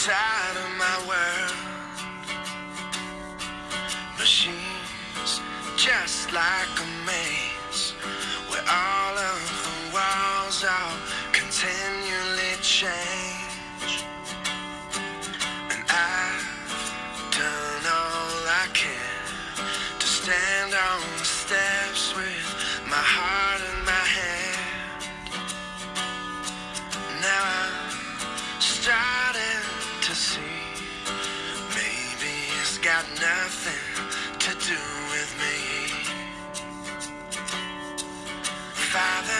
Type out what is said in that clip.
inside of my world. But she's just like a maze where all of the walls are continually changing. got nothing to do with me. Father.